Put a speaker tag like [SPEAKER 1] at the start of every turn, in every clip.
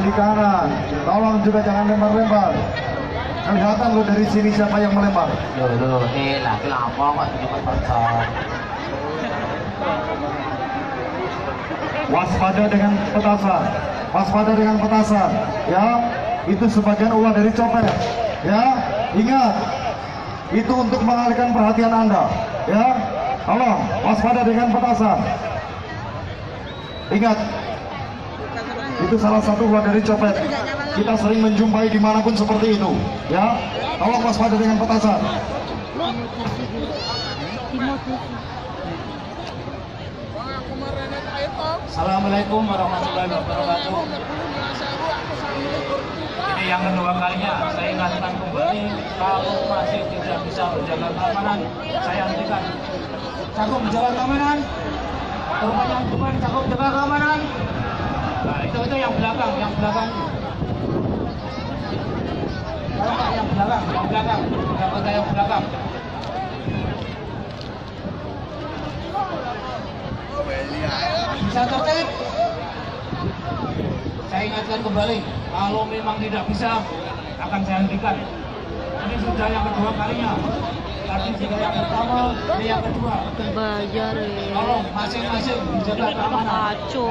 [SPEAKER 1] di kanan, tolong juga jangan lempar-lempar. Kelihatan lo dari sini siapa yang melempar.
[SPEAKER 2] Loh, loh, eh, laki lama kok cuma percaya.
[SPEAKER 1] Waspada dengan petasan, waspada dengan petasan. Ya, itu sebagian ulah dari copet. Ya, ingat, itu untuk mengalihkan perhatian anda. Ya, tolong waspada dengan petasan. Ingat, itu salah satu ulah dari copet. Kita sering menjumpai di mana pun seperti itu. Ya, tolong waspada dengan petasan.
[SPEAKER 3] Assalamualaikum warahmatullahi wabarakatuh. Ini yang kedua kalinya saya ingatkan kembali kalau masih tidak bisa menjaga keamanan, saya hentikan. Cakup menjaga keamanan. Rupanya bukan cakup jaga keamanan. Yang belakang, yang belakang. Kalau Pak, yang belakang, yang belakang, yang belakang, yang belakang. Bisa tertib. Saya ingatkan kembali, kalau memang tidak bisa, akan saya hentikan. Ini sudah yang kedua kalinya. Tadi sudah yang pertama, ini yang kedua.
[SPEAKER 4] Bayar
[SPEAKER 3] Tolong masing-masing menjaga keamanan.
[SPEAKER 4] Aco.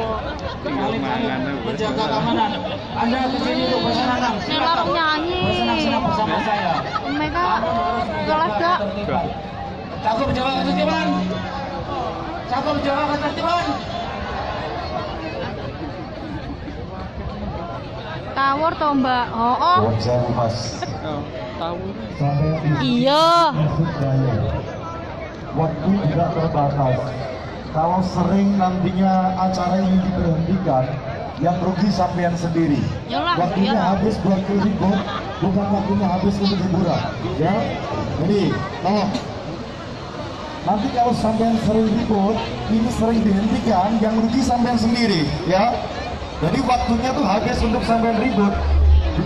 [SPEAKER 3] Kali-kali menjaga keamanan. Anda ke sini untuk bersenang-senang. Silakan.
[SPEAKER 4] nyanyi.
[SPEAKER 3] Bersenang-senang bersama saya.
[SPEAKER 4] Mereka kelas gak?
[SPEAKER 3] Cakup ketertiban. Cakup ketertiban.
[SPEAKER 4] Tawur toh mbak. Oh, oh.
[SPEAKER 1] Sampai di
[SPEAKER 4] Iya.
[SPEAKER 1] Waktu tidak terbatas. Kalau sering nantinya acara ini diberhentikan, yang rugi sampean sendiri.
[SPEAKER 4] Yalah,
[SPEAKER 1] Waktunya habis buat ribut, bukan waktunya habis untuk hiburan. Ya, jadi tolong. Nanti kalau sampean sering ribut, ini sering dihentikan, yang rugi sampean sendiri. Ya, jadi waktunya tuh habis untuk sampean ribut,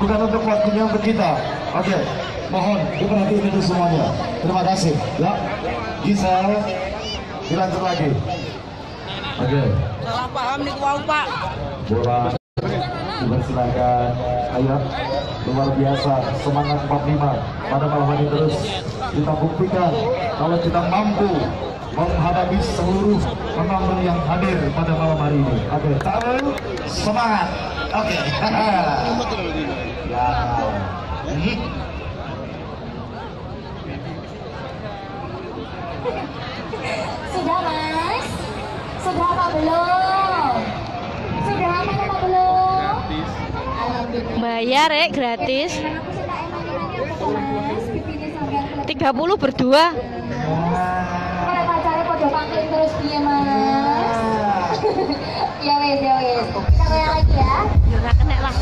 [SPEAKER 1] bukan untuk waktunya untuk kita. Oke, mohon diperhatiin itu semuanya. Terima kasih. Ya, Gisel, dilanjut lagi. Oke,
[SPEAKER 5] Salah paham nih wow pak.
[SPEAKER 1] bola dipersilakan. Ayo, luar biasa semangat 45 pada malam hari terus kita buktikan kalau kita mampu menghadapi seluruh penonton yang hadir pada malam hari ini. Oke, tahu semangat. Oke. ya. Hmm.
[SPEAKER 6] Sudah mas? Sudah apa belum? Sudah aman apa belum?
[SPEAKER 4] Bayar ya gratis.
[SPEAKER 6] Emang aku pangklin terus dia mas. ya wes ya wes. Kita goyang lagi ya.
[SPEAKER 4] Ora kena lah.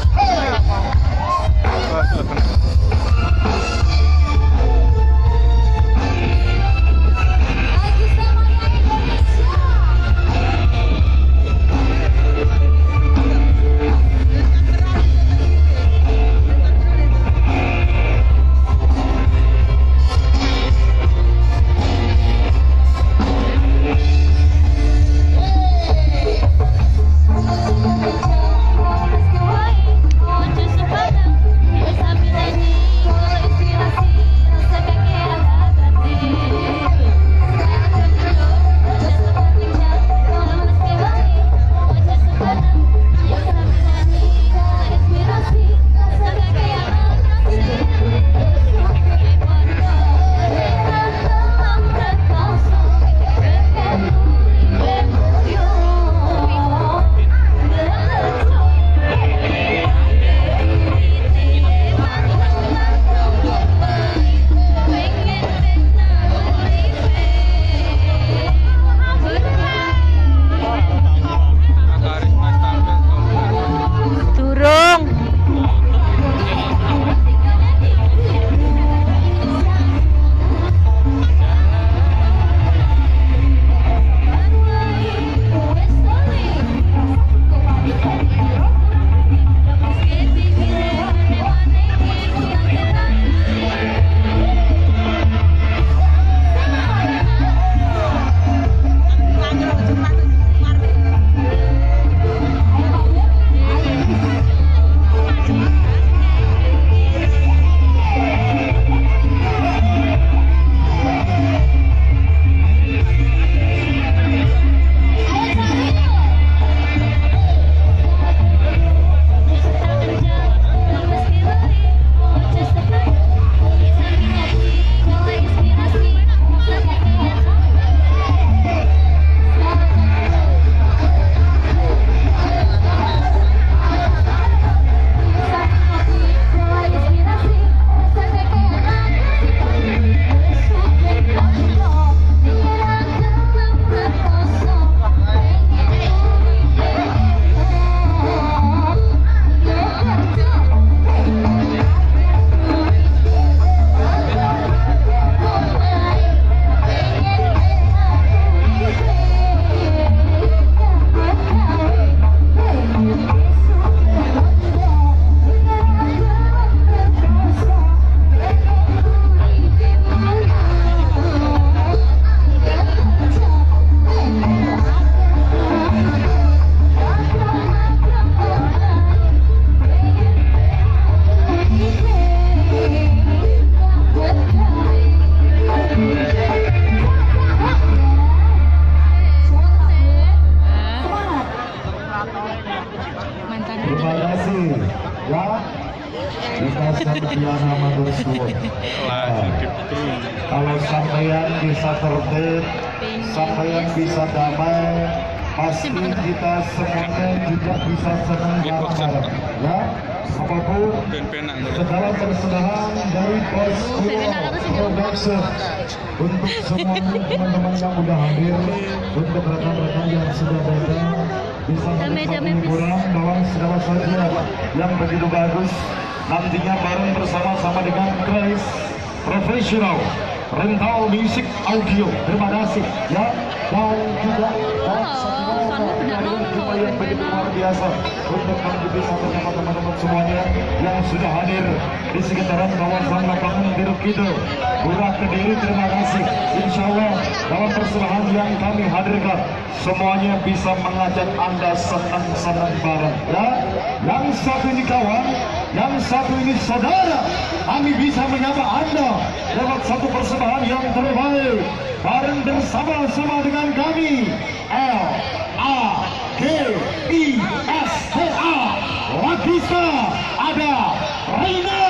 [SPEAKER 6] ya kita
[SPEAKER 1] sampean sama kalau sampean bisa tertib sampean bisa damai pasti kita semuanya juga bisa senang bareng ya apa pun segala terserah dari bos production untuk semua teman-teman yang sudah hadir untuk rekan-rekan yang sudah datang hiburan dalam segala saja yang begitu bagus. Nantinya bareng bersama-sama dengan Grace Professional Rental Music Audio. Terima kasih ya. Dan juga satu yang begitu luar biasa. Untuk mengikuti sama-sama teman-teman semuanya yang sudah hadir di sekitaran kawasan lapangan Biru Kidul. Burak Kediri terima kasih. Insya Allah dalam perserahan yang kami hadirkan semuanya bisa mengajak anda senang-senang bareng ya. Yang satu ini kawan yang satu ini saudara kami bisa menyapa anda lewat satu persembahan yang terbaik. Bareng bersama-sama dengan kami L A G I S T A. Lakista ada Reina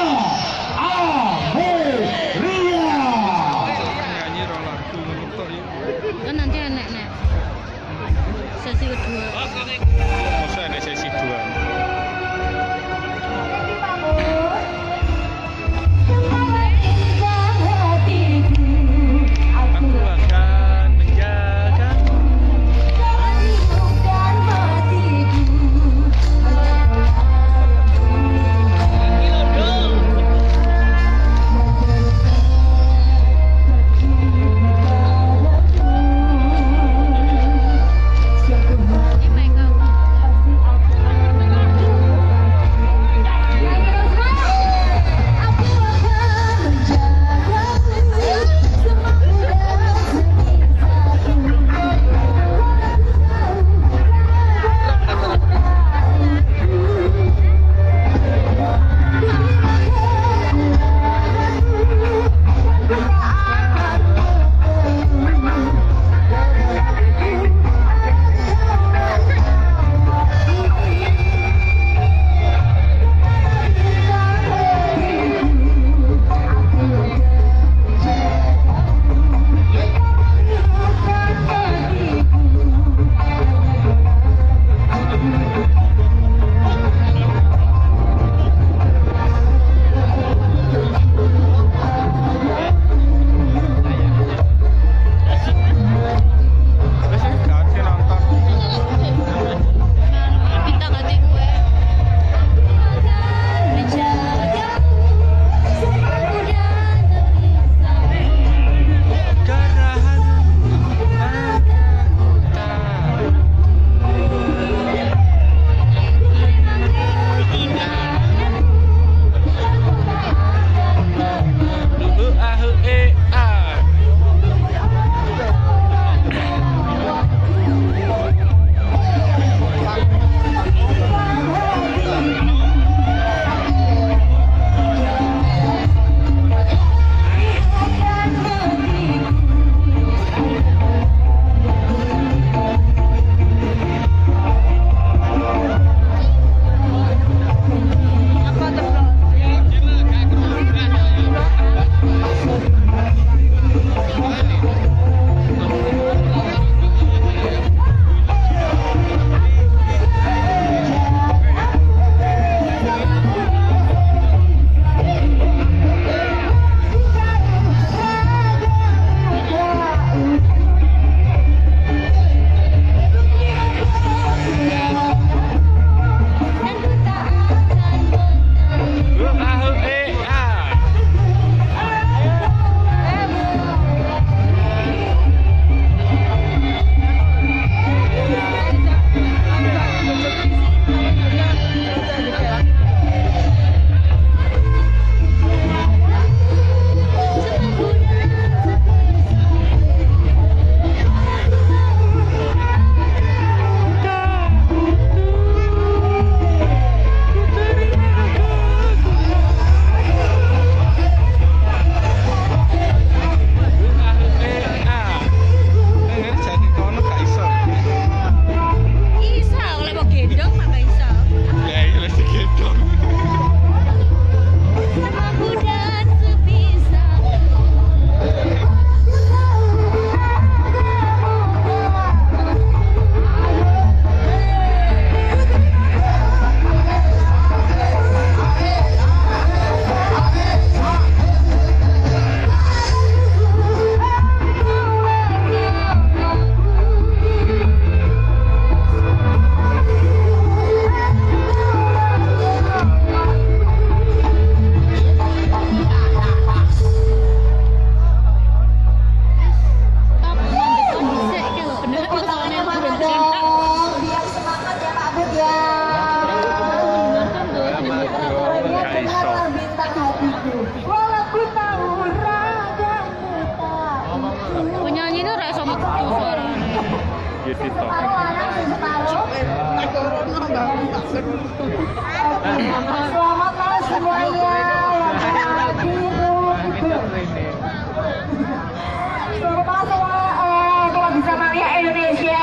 [SPEAKER 6] Selamat malam semua eh, kalau bisa Maria Indonesia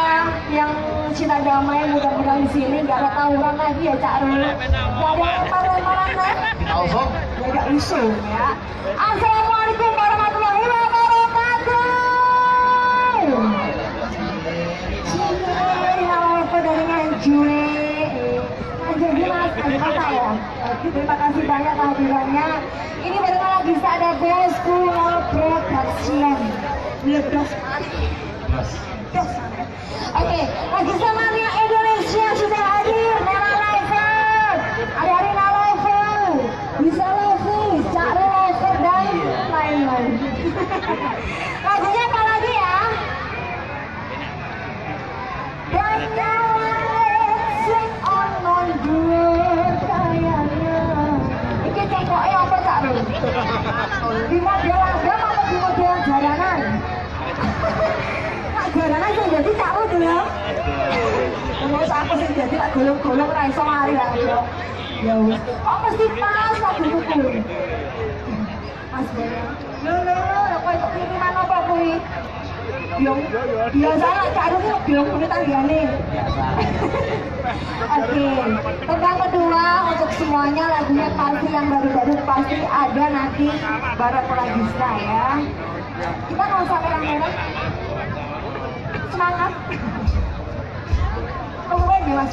[SPEAKER 6] yang cinta damai mudah-mudahan di sini nggak ada tawuran lagi ya Cak Ru. Nggak ada lempar-lemparan kan?
[SPEAKER 2] Tahu
[SPEAKER 6] Nggak ada isu ya. Assalamualaikum warahmatullahi wabarakatuh. Cile, halo dari Nganjule. Jadi mas, ada kata ya. Oke, terima kasih banyak kehadirannya. Lagi ada bosku production. Dos. Oke, lagi sama Ria Indonesia sudah Biong, biasa lah, Ru ki biong kuwi tanggane. Oke, tentang kedua untuk semuanya lagunya pasti yang baru-baru pasti ada nanti Barat Pelagista ya. Kita mau sampai rame Semangat. Tunggu deh mas